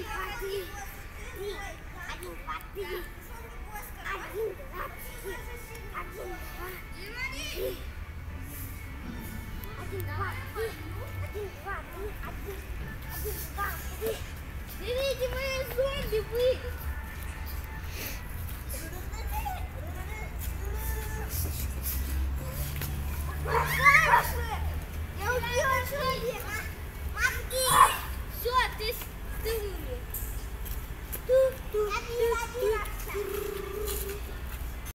Один, три, один, два, три. Один, два, три. Yeah.